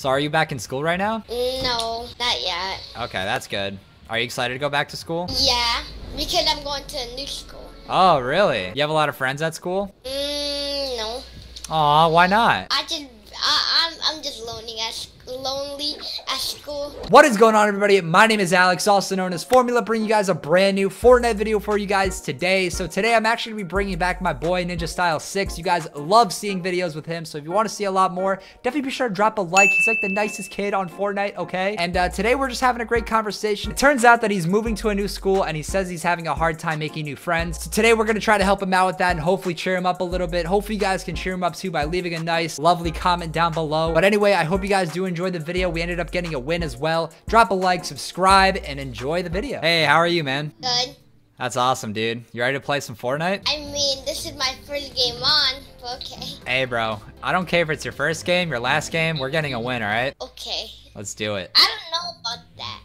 So are you back in school right now? No, not yet. Okay, that's good. Are you excited to go back to school? Yeah, because I'm going to a new school. Oh, really? You have a lot of friends at school? Mm, no. Aw, why not? I just, I, I'm, I'm just lonely at, lonely at school. What is going on everybody? My name is Alex, also known as Formula, bringing you guys a brand new Fortnite video for you guys today. So today I'm actually going to be bringing back my boy Ninja Style 6. You guys love seeing videos with him, so if you want to see a lot more, definitely be sure to drop a like. He's like the nicest kid on Fortnite, okay? And uh, today we're just having a great conversation. It turns out that he's moving to a new school and he says he's having a hard time making new friends. So today we're going to try to help him out with that and hopefully cheer him up a little bit. Hopefully you guys can cheer him up too by leaving a nice, lovely comment down below. But anyway, I hope you guys do enjoy the video. We ended up getting a win as well. Drop a like, subscribe, and enjoy the video. Hey, how are you, man? Good. That's awesome, dude. You ready to play some Fortnite? I mean, this is my first game on, okay. Hey, bro. I don't care if it's your first game, your last game. We're getting a win, all right? Okay. Let's do it. I don't know about that.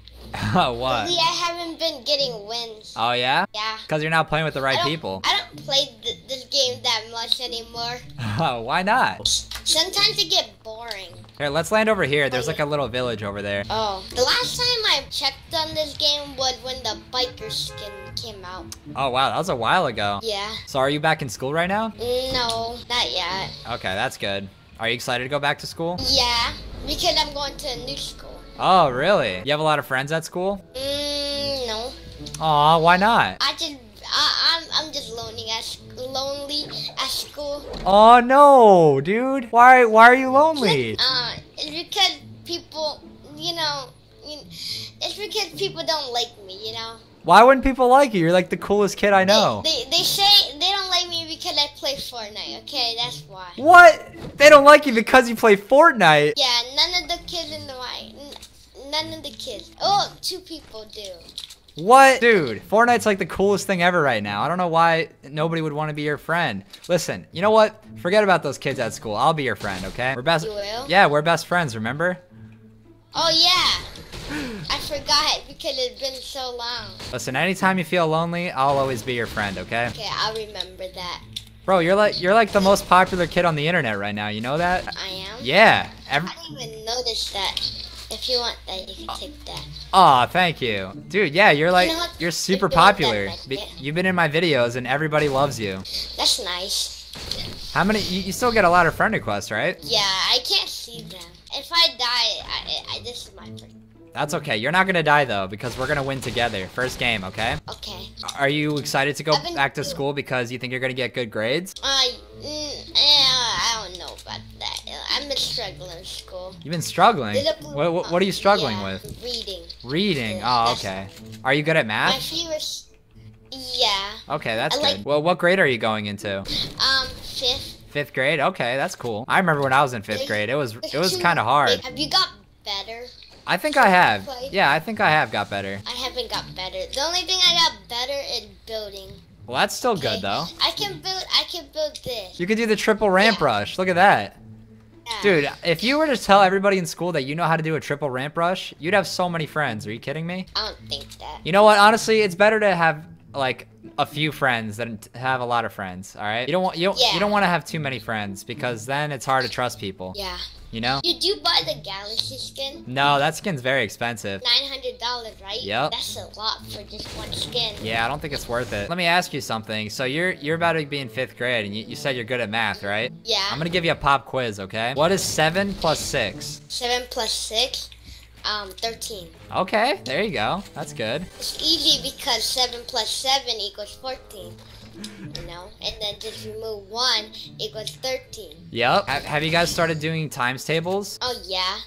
Oh, what? Lately, I haven't been getting wins. Oh, yeah? Yeah. Because you're not playing with the right don't- people. I don't play th this game that much anymore. Oh, Why not? Sometimes it get boring. Here, let's land over here. There's like a little village over there. Oh. The last time I checked on this game was when the biker skin came out. Oh, wow. That was a while ago. Yeah. So are you back in school right now? No, not yet. Okay, that's good. Are you excited to go back to school? Yeah, because I'm going to a new school. Oh, really? You have a lot of friends at school? Mm, no. Aw, why not? I just, I, I'm, I'm just lonely at, lonely at school. Oh no, dude. Why why are you lonely it's because people, you know, you, it's because people don't like me, you know. Why wouldn't people like you? You're like the coolest kid I know. They, they, they say they don't like me because I play Fortnite. Okay, that's why. What? They don't like you because you play Fortnite. Yeah, none of the kids in the white, none of the kids. Oh, two people do. What? Dude, Fortnite's like the coolest thing ever right now. I don't know why nobody would want to be your friend. Listen, you know what? Forget about those kids at school. I'll be your friend, okay? We're best You will? Yeah, we're best friends, remember? Oh yeah. I forgot because it's been so long. Listen, anytime you feel lonely, I'll always be your friend, okay? Okay, I'll remember that. Bro, you're like you're like the most popular kid on the internet right now. You know that? I am. Yeah. Every- I didn't even notice that. If you want that, you can take that. Aw, thank you. Dude, yeah, you're like, know you're super If you like that, popular. Be- You've been in my videos and everybody loves you. That's nice. How many, you, you still get a lot of friend requests, right? Yeah, I can't see them. If I die, I, I, this is my first. That's okay. You're not gonna die though, because we're gonna win together. First game, okay? Okay. Are you excited to go back to school because you think you're gonna get good grades? Uh, mm, yeah, I don't know about that. I've been struggling in school. You've been struggling. What, what, what are you struggling yeah, with? Reading. Reading. Oh, okay. Are you good at math? My favorite. Yeah. Okay, that's I good. like- Well, what grade are you going into? Um, fifth. Fifth grade. Okay, that's cool. I remember when I was in fifth grade. It was it was kind of hard. Have you got better? I think I have. Yeah, I think I have got better. I haven't got better. The only thing I got better is building. Well, that's still Okay? good though. I can build. I can build this. You could do the triple ramp Yeah. rush. Look at that. Yeah. Dude, if you were to tell everybody in school that you know how to do a triple ramp rush, you'd have so many friends. Are you kidding me? I don't think that. You know what? Honestly, it's better to have like a few friends than have a lot of friends. All right? You don't want you don't, Yeah. you don't want to have too many friends because then it's hard to trust people. Yeah. You know? Did you buy the Galaxy skin? No, that skin's very expensive. Nine hundred dollars, right? Yep. That's a lot for just one skin. Yeah, I don't think it's worth it. Let me ask you something. So you're you're about to be in fifth grade, and you, you said you're good at math, right? Yeah. I'm gonna give you a pop quiz, okay? What is seven plus six? Seven plus six, um, thirteen. Okay, there you go. That's good. It's easy because seven plus seven equals fourteen. You know, and then just remove one equals thirteen. Yep. Ha- have you guys started doing times tables? Oh yeah.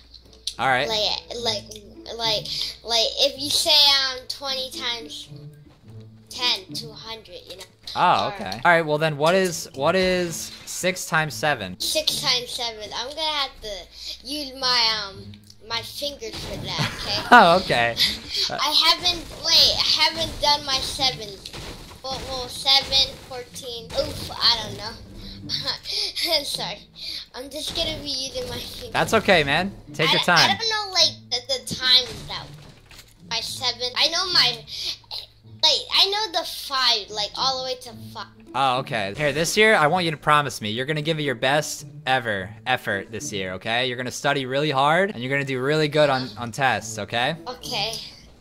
All right. Like like like like if you say um twenty times 10, 200, you know. Oh, okay. All right. Well, then, what is what is six times seven? Six times seven. I'm gonna have to use my um my fingers for that. Okay. Oh, okay. I haven't wait. I haven't done my sevens. Well, well, seven, fourteen. Oof, I don't know. Sorry, I'm just gonna be using my fingers. That's okay, man. Take I, your time. I don't know like the, the time that my seven. I know my like I know the five, like all the way to five. Oh, okay. Here, this year, I want you to promise me you're gonna give it your best ever effort this year, okay? You're gonna study really hard, and you're gonna do really good on, on tests, okay? Okay,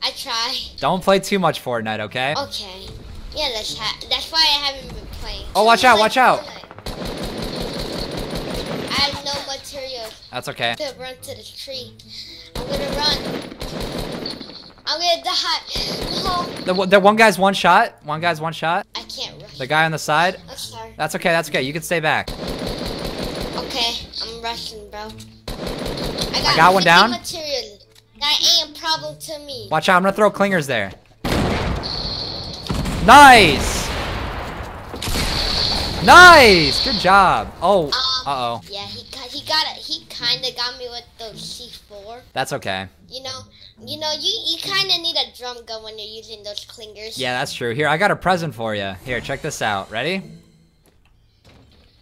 I try. Don't play too much Fortnite, okay? Okay. Yeah, that's ha that's why I haven't been playing. Oh, watch out, watch out. I have no material That's okay. to run to the tree. I'm gonna run. I'm gonna die. No, The, the one guy's one shot. One guy's one shot. I can't rush. The guy on the side. I'm sorry. That's okay, that's okay. You can stay back. Okay, I'm rushing, bro. I I got one down. Material. That ain't a problem to me. Watch out, I'm gonna throw clingers there. Nice! Nice! Good job. Oh, Um, uh-oh. Yeah, he got, he got it. He kind of got me with those C4. That's okay. You know, you know, you you kind of need a drum gun when you're using those clingers. Yeah, that's true. Here, I got a present for you. Here, check this out. Ready?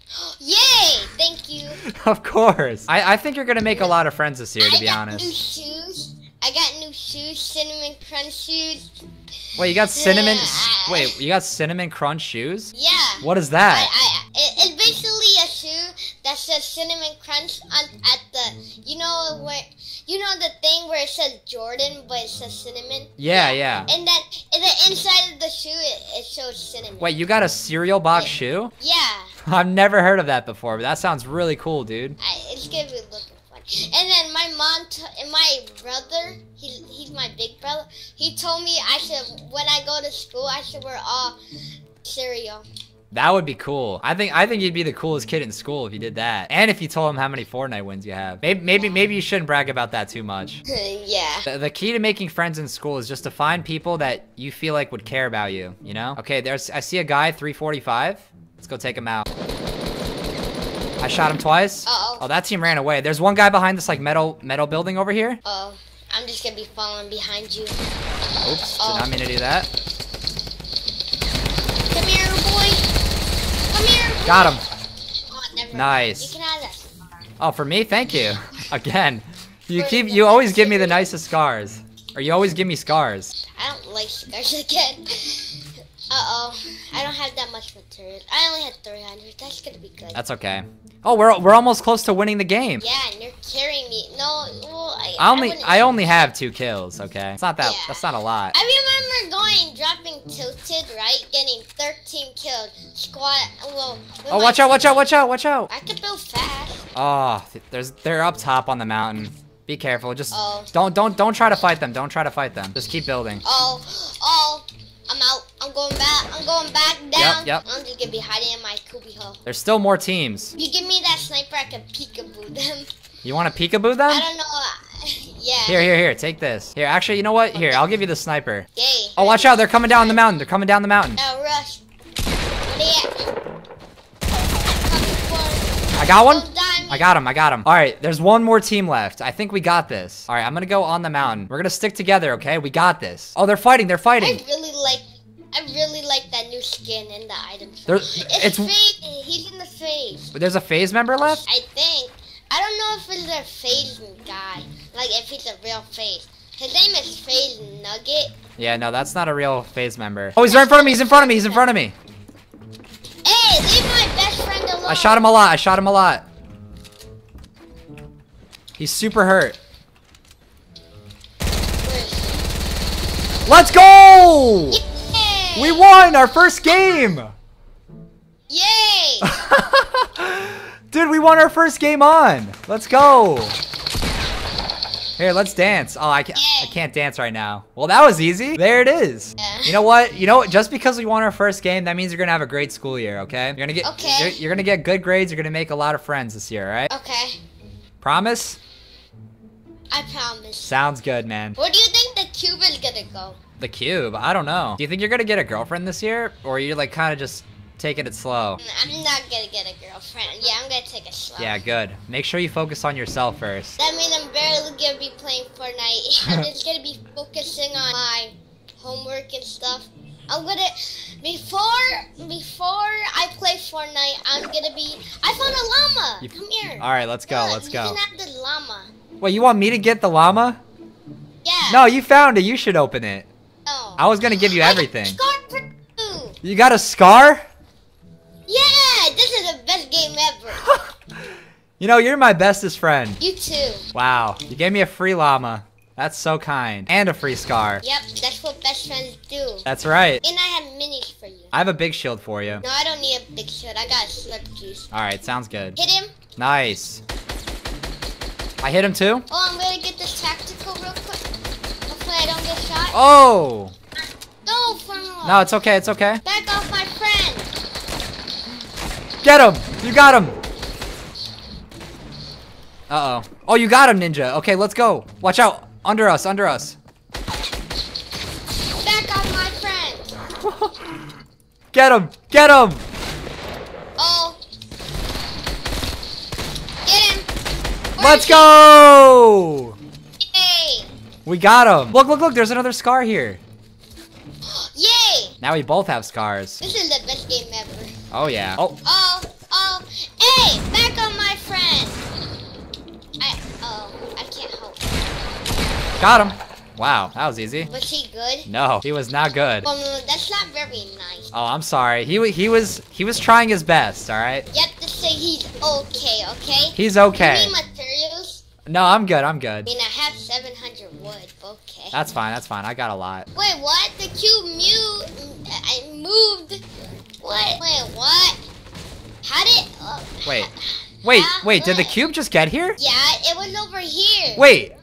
Yay! Thank you. of course. I, I think you're gonna make a lot of friends this year, to I be got new shoes. I got new shoes, cinnamon crunch shoes. Wait, you got cinnamon... Wait, you got cinnamon crunch shoes? Yeah. What is that? I, it, it's basically a shoe that says cinnamon crunch on at the you know where you know the thing where it says Jordan but it says cinnamon. Yeah, yeah. And then in the inside of the shoe it, it shows cinnamon. Wait, you got a cereal box shoe? Yeah, I've never heard of that before, but that sounds really cool, dude. I, it's gonna be looking fun. And then my mom t- and my brother, he, he's my big brother. He told me I should when I go to school I should wear all cereal. That would be cool. I think I think you'd be the coolest kid in school if you did that. And if you told him how many Fortnite wins you have. Maybe maybe maybe you shouldn't brag about that too much. yeah. The, the key to making friends in school is just to find people that you feel like would care about you, you know? Okay, there's I see a guy 345. Let's go take him out. I shot him twice. Uh-oh. Oh, that team ran away. There's one guy behind this like metal metal building over here. Oh, I'm just gonna be following behind you. Oops, Oh. did not oh. mean to do that. Come here, boy. Come here. boy. Got him. Oh, never. Nice. You can have. Oh, for me? Thank you. Again. You keep you always give me the nicest. nicest scars. Or you always give me scars. I don't like scars again. 300. I only had 300. That's gonna be good. That's okay. Oh, we're we're almost close to winning the game. Yeah, and you're carrying me. No, well, I, I only I, I only have two kills. Okay, it's not that. Yeah. That's not a lot. I remember going dropping tilted right, getting 13 kills. Squat. Well. Oh, watch out! Watch out! Watch out! Watch out! I can build fast. Oh, there's they're up top on the mountain. Be careful. Just oh. don't don't don't try to fight them. Don't try to fight them. Just keep building. Oh, oh, I'm out. I'm going back. I'm going back down. yep. I'm just gonna be hiding in my cubby hole. There's still more teams. You give me that sniper, I can peekaboo them. You want to peekaboo them? I don't know. Yeah. Here, here, here. Take this. Here, actually, you know what? Here, I'll give you the sniper. Yay. Oh, watch out! They're coming down the mountain. They're coming down the mountain. Now rush. Where they at? I'm coming for. I got one. Don't die me. I got him. I got him. All right, there's one more team left. I think we got this. All right, I'm gonna go on the mountain. We're gonna stick together, okay? We got this. Oh, they're fighting. They're fighting. I really like. I really like that new skin in the items. There- it's it's- FaZe. He's in the FaZe. There's a FaZe member left. I think. I don't know if it's a FaZe guy. Like if he's a real FaZe. His name is FaZe Nugget. Yeah, no, that's not a real FaZe member. Oh, he's right in front of me. He's in front of me. He's in front of me. Hey, leave my best friend alone. I shot him a lot. I shot him a lot. He's super hurt. Where is he? Let's go! Yay! We won our first game. Yay! Dude, we won our first game on. Let's go. Here, let's dance. Oh, I can't, I can't dance right now. Well, that was easy. There it is. Yeah. You know what? You know what? Just because we won our first game, that means you're gonna have a great school year. Okay? You're gonna get. Okay. You're, you're gonna get good grades. You're gonna make a lot of friends this year. right? okay, Promise? I promise. Sounds good, man. Where do you think the cube is gonna go? The cube. I don't know. Do you think you're gonna get a girlfriend this year, or you're like kind of just taking it slow? Mm, I'm not gonna get a girlfriend. Yeah, I'm gonna take it slow. Yeah, good. Make sure you focus on yourself first. That means I'm barely gonna be playing Fortnite. I'm just gonna be focusing on my homework and stuff. I'm gonna before before I play Fortnite, I'm gonna be. I found a llama. You- Come here. All right, let's go. Look, Let's you go. can have the llama. Wait, you want me to get the llama? Yeah. No, you found it. You should open it. I was gonna give you everything. You. You got a scar? Yeah, this is the best game ever. You know, you're my bestest friend. you too. Wow. You gave me a free llama. That's so kind. And a free scar. Yep, that's what best friends do. That's right. And I have minis for you. I have a big shield for you. No, I don't need a big shield. I got slurp juice. Alright, sounds good. Hit him. Nice. I hit him too? Oh, I'm gonna get this tactical real quick. Hopefully I don't get shot. Oh! No, it's okay, it's okay. Back off my friend. Get him! You got him! Uh-oh. Oh, you got him, Ninja. Okay, let's go. Watch out. Under us, under us. Back off my friend. Get him! Get him! Oh. Get him. Where Let's go! Yay. We got him. Look, look, look. There's another scar here. Yay. Now we both have scars. This is the best game ever. Oh, yeah. Oh, Oh, oh. Hey, back on my friend. I, oh, I can't help. got him. Wow, that was easy. Was he good? No, he was not good. Well, no, that's not very nice. Oh, I'm sorry. He he was he was trying his best. All right. You have to say he's okay, okay? He's okay. need materials? No, I'm good. I'm I good. mean, I have 700 wood. Okay. That's fine. That's fine. I got a lot. Wait, what? The cube mute. Moved. What? Wait, what? How did? Uh, Wait. Wait, Huh? wait. Did the cube just get here? Yeah, it was over here. Wait.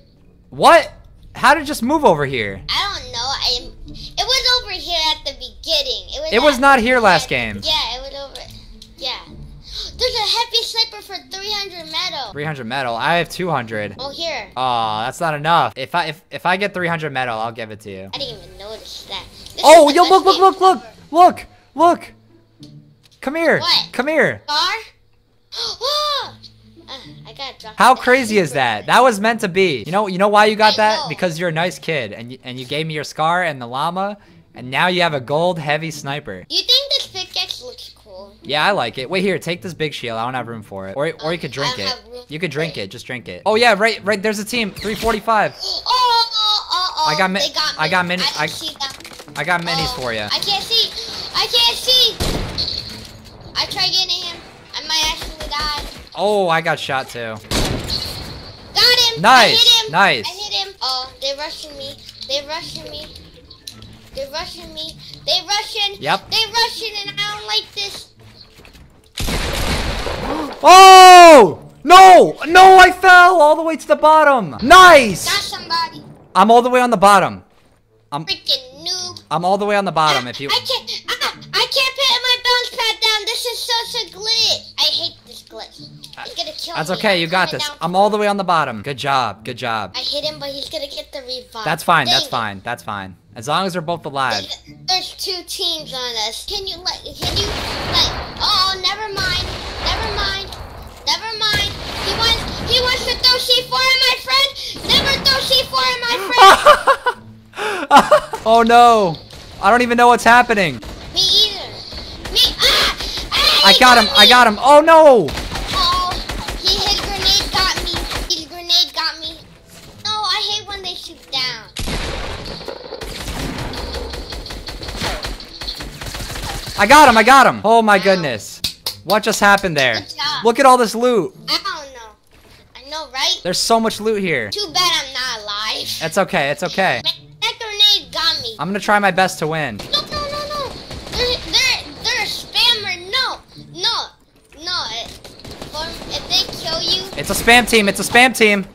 What? How did it just move over here? I don't know. I. It was over here at the beginning. It was. It was not here last game. Yeah, it was over. Yeah. There's a heavy sniper for 300 metal. 300 metal. I have 200. Oh, here. Oh, that's not enough. If I if if I get 300 metal, I'll give it to you. I didn't even notice that. This Oh, yo, look, look, look, look, ever. Look, look. Come here. What? Come here. Ah, I gotta drop How crazy is that? That was meant to be. You know, you know why you got I that? know. Because you're a nice kid, and you, and you gave me your scar and the llama, and now you have a gold heavy sniper. You think this pickaxe looks cool? Yeah, I like it. Wait here, take this big shield. I don't have room for it. Or or you could drink it. You could drink it. Just drink it. Oh yeah, right, right. There's a team. 345. Oh, oh, oh, oh. I got mi- they got me. I got mini- I, I- I got minis Oh, for you. I can't see. I can't see. I tried getting him. I might actually die. Oh, I got shot too. Got him. I Nice, hit him. nice. I hit him. Oh, they're rushing me. They're rushing me. They're rushing me. They're rushing. Yep. They're rushing, and I don't like this. Oh! No! No, I fell all the way to the bottom. Nice! Got somebody. I'm all the way on the bottom. I'm Freaking noob. I'm all the way on the bottom I, if you I can't. Ah, I can't put my bounce pad down. This is such a glitch. I hate this glitch. He's gonna kill That's me. okay, I'm you got this. I'm all the way on the bottom. Good job. Good job. I hit him, but he's gonna get the revive. That's fine. Dang That's it. fine. That's fine. As long as they're both alive. There's, two teams on us. Can you let? Can you like? Oh, never mind. Never mind. Never mind. He wants. He wants to throw C4 at my friend. Never throw C4 at my friend. oh no. I don't even know what's happening. me either. Me. Ah! ah I he got him. I got him. Oh no. I got him. I got him. Oh my goodness. What just happened there? Good job. Look at all this loot. I don't know. I know, right? There's so much loot here. Too bad I'm not alive. It's okay. It's okay. Man, that grenade got me. I'm gonna try my best to win. No, no, no, no. They're, they're, they're a spammer. No, no, no. It, if they kill you, It's a spam team. It's a spam team.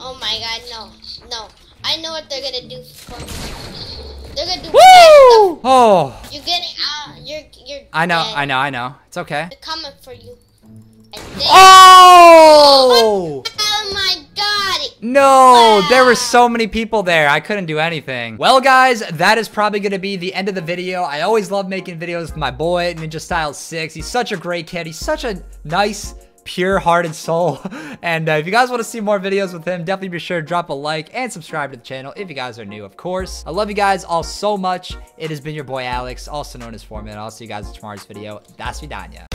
oh my god, no, no. I know what they're gonna do for me. They're gonna do bad Woo! Oh. You're getting out. You're, you're. I know. dead. I know. I know. It's okay. They're coming for you. Oh! Oh my god. No, there were so many people there. I couldn't do anything. Well, guys, that is probably going to be the end of the video. I always love making videos with my boy, Ninja Style 6. He's such a great kid. He's such a nice, pure-hearted soul. And uh, if you guys want to see more videos with him, definitely be sure to drop a like and subscribe to the channel if you guys are new, of course. I love you guys all so much. It has been your boy Alex, also known as Formula. I'll see you guys in tomorrow's video. Das vidanya.